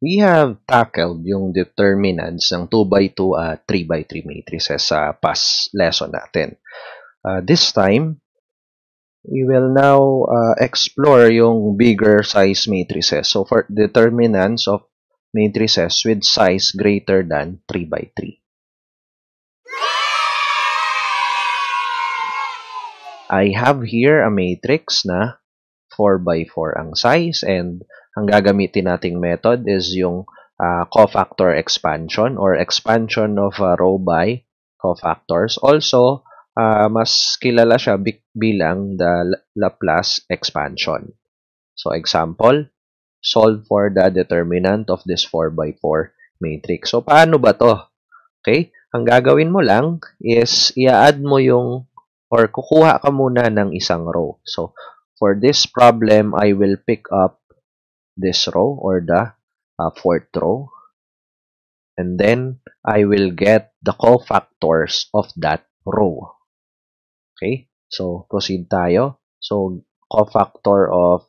we have tackled yung determinants ng 2x2 at 3x3 matrices sa past lesson natin. Uh, this time, we will now uh, explore yung bigger size matrices. So, for determinants of matrices with size greater than 3x3. I have here a matrix na 4x4 ang size and ang gagamitin nating method is yung uh, cofactor expansion or expansion of a row by cofactors. Also, uh, mas kilala siya bilang the Laplace expansion. So, example, solve for the determinant of this 4x4 matrix. So, paano ba to? Okay? Ang gagawin mo lang is i-add mo yung or kukuha ka muna ng isang row. So, for this problem, I will pick up this row or the uh, fourth row. And then, I will get the cofactors of that row. Okay? So, proceed tayo. So, cofactor of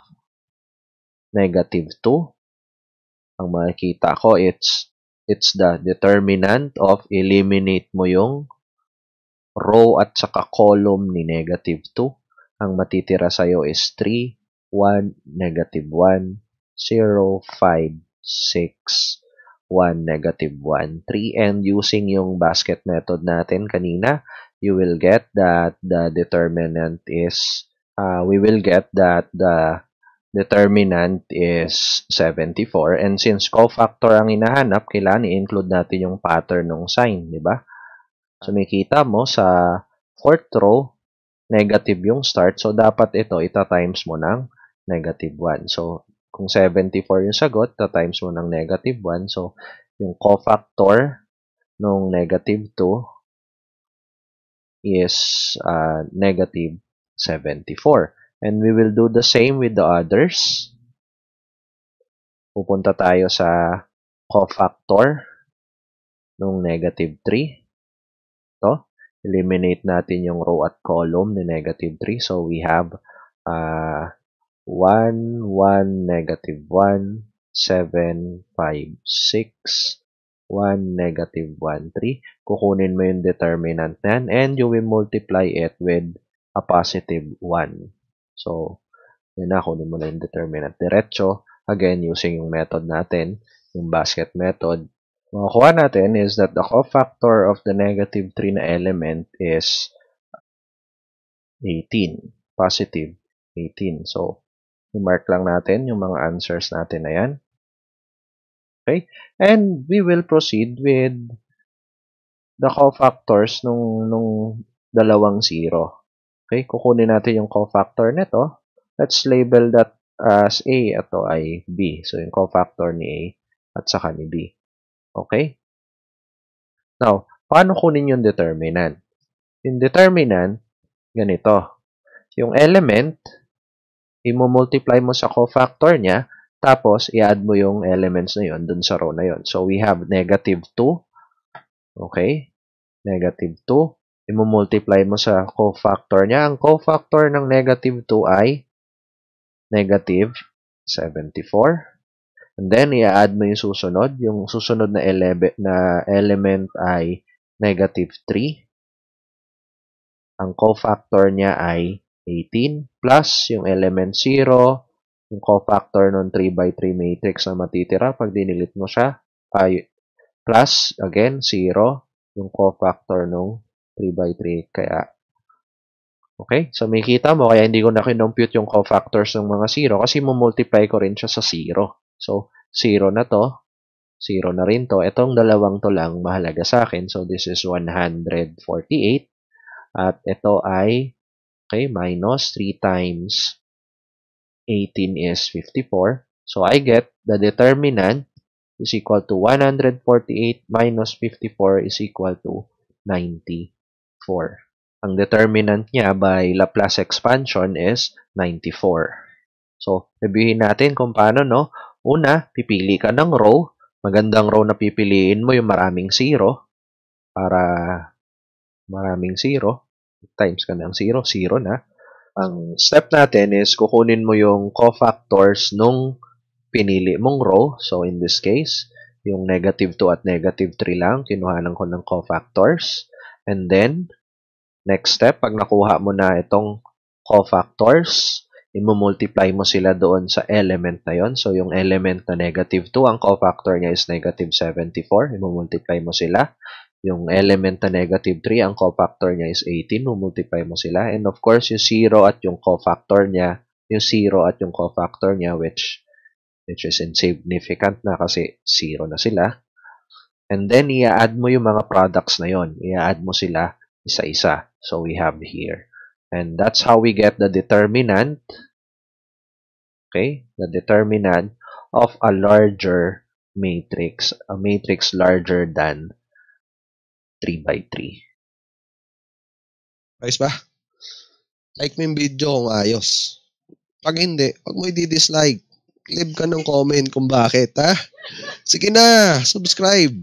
negative 2. Ang makikita ko, it's, it's the determinant of eliminate mo yung row at saka column ni negative 2. Ang matitira sa'yo is 3, 1, negative 1, 0, 5, 6, 1, negative 1, 3. And using yung basket method natin kanina, you will get that the determinant is, uh, we will get that the determinant is 74. And since cofactor ang hinahanap, kailangan i-include natin yung pattern ng sign, di ba? So, may mo sa fourth row, negative yung start. So, dapat ito, ita-times mo ng negative 1. So, kung 74 yung sagot, ta-times mo ng negative 1. So, yung cofactor ng negative 2 is uh, negative 74. And we will do the same with the others. Pupunta tayo sa cofactor ng negative 3. Eliminate natin yung row at column ni negative 3. So, we have uh, 1, 1, negative 1, 7, 5, 6, 1, negative 1, 3. Kukunin mo yung determinant nan and you will multiply it with a positive 1. So, yun na, kunin mo na yung determinant diretso. Again, using yung method natin, yung basket method. Makukuha natin is that the cofactor of the negative 3 na element is 18. Positive 18. So, I-mark lang natin yung mga answers natin na yan. Okay? And we will proceed with the cofactors nung, nung dalawang zero. Okay? Kukunin natin yung cofactor nito. Let's label that as A. Ito ay B. So, yung cofactor ni A at saka ni B. Okay? Now, paano kunin yung determinant? Yung determinant, ganito. Yung element, i-multiply mo sa cofactor niya, tapos i-add mo yung elements na yon dun sa row na yon. So, we have negative 2. Okay? Negative 2. I-multiply mo sa cofactor niya. Ang cofactor ng negative 2 ay negative 74. And then, i-add mo yung susunod. Yung susunod na, na element ay negative 3. Ang cofactor niya ay 18 plus yung element 0, yung cofactor ng 3 by 3 matrix na matitira pag dinilit mo siya, ay plus, again, 0, yung cofactor ng 3 by 3. Kaya, okay? So, may kita mo, kaya hindi ko na kinompute yung cofactors ng mga 0 kasi mo-multiply ko rin siya sa 0. So, 0 na to, 0 na rin to. Itong dalawang to lang mahalaga sa akin. So, this is 148. At ito ay Okay, minus 3 times 18 is 54. So, I get the determinant is equal to 148 minus 54 is equal to 94. Ang determinant niya by Laplace expansion is 94. So, sabihin natin kung paano, no? Una, pipili ka ng row. Magandang row na pipiliin mo yung maraming zero para maraming zero times ka ng 0, 0 na. Ang step natin is kukunin mo yung cofactors nung pinili mong row. So, in this case, yung negative 2 at negative 3 lang, kinuhanan ko ng cofactors. And then, next step, pag nakuha mo na itong cofactors, i-multiply mo sila doon sa element na yon. So, yung element na negative 2, ang cofactor niya is negative 74. I-multiply mo sila. Yung element na negative 3, ang cofactor niya is 18. I-multiply mo sila. And of course, yung 0 at yung cofactor niya, yung 0 at yung cofactor niya, which which is insignificant na kasi 0 na sila. And then, i-add mo yung mga products na yon. I-add mo sila isa-isa. So, we have here. And that's how we get the determinant, okay, the determinant of a larger matrix, a matrix larger than 3 by 3. Ayos ba? Like mo yung video kung ayos. Pag hindi, wag mo i-dislike. Leave ka ng comment kung bakit, ha? Sige na, subscribe.